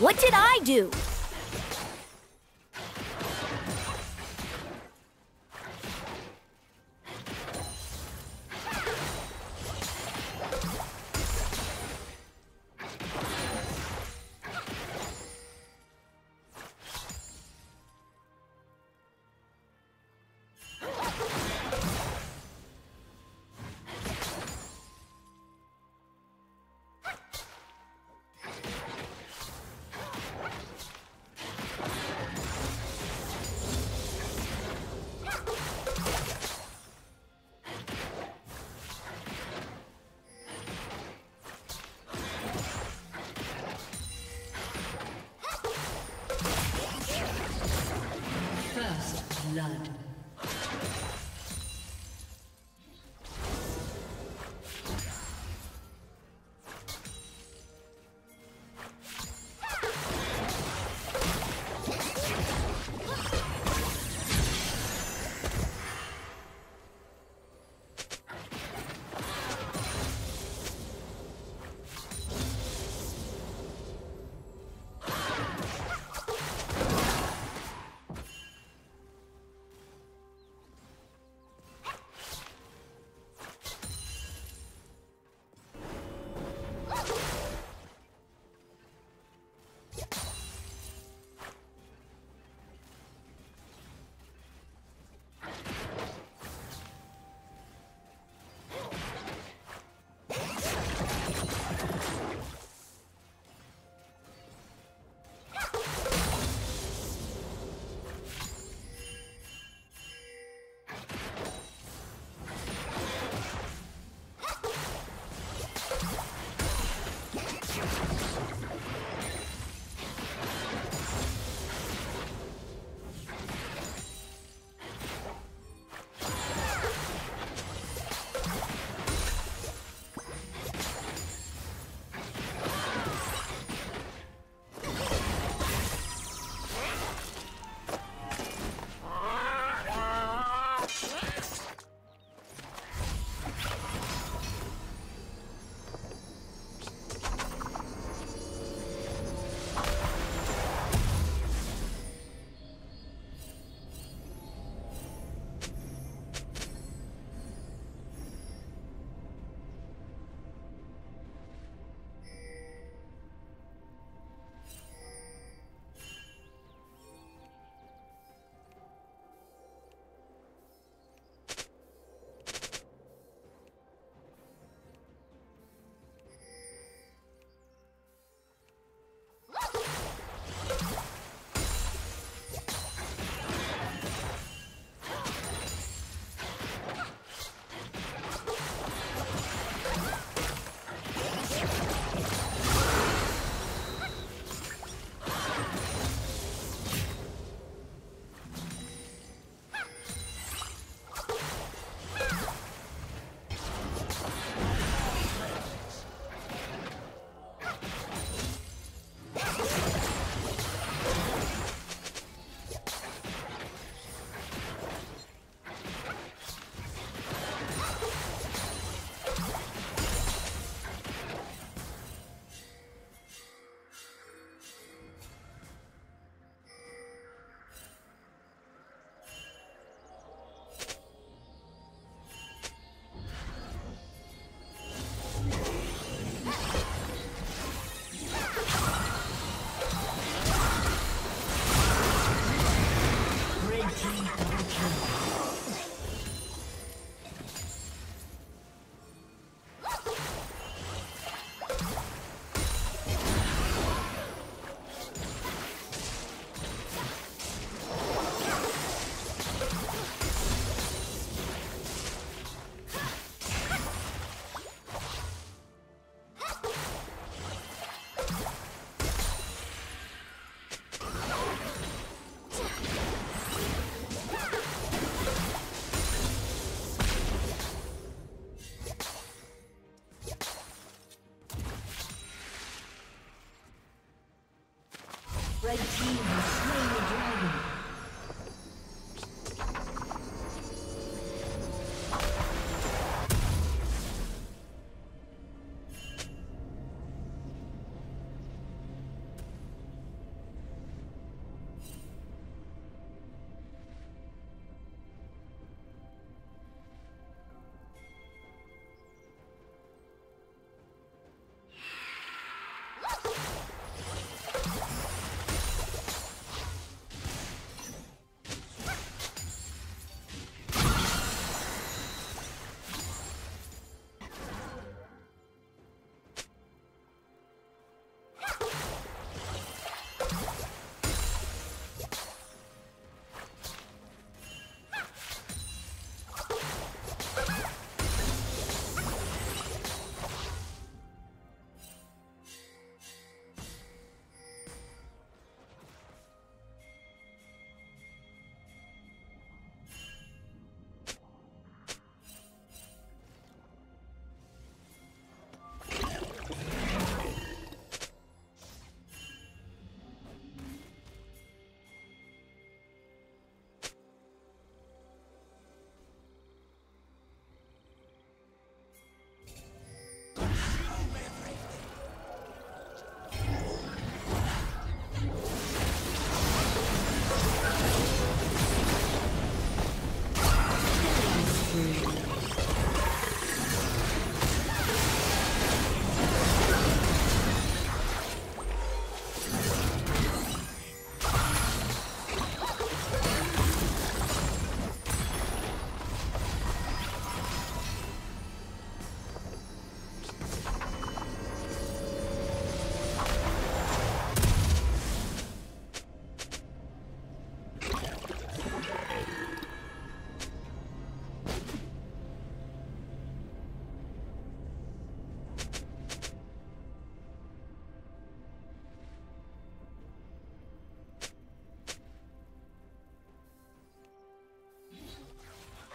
What did I do? Blood.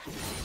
Yeah.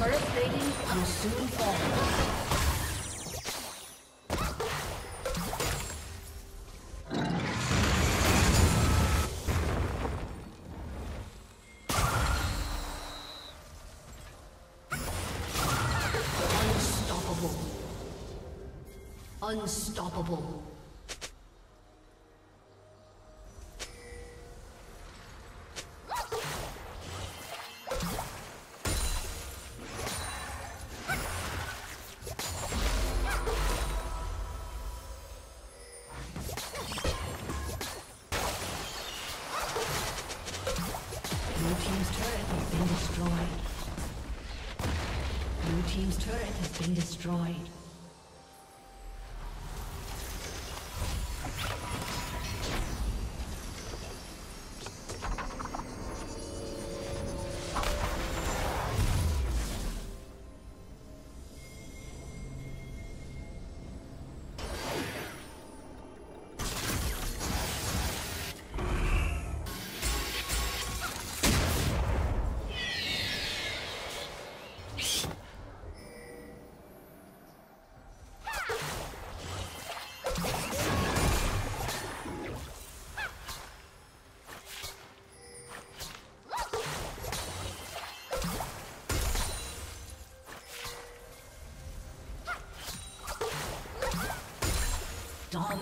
Will soon fall. Unstoppable. Unstoppable. Destroyed.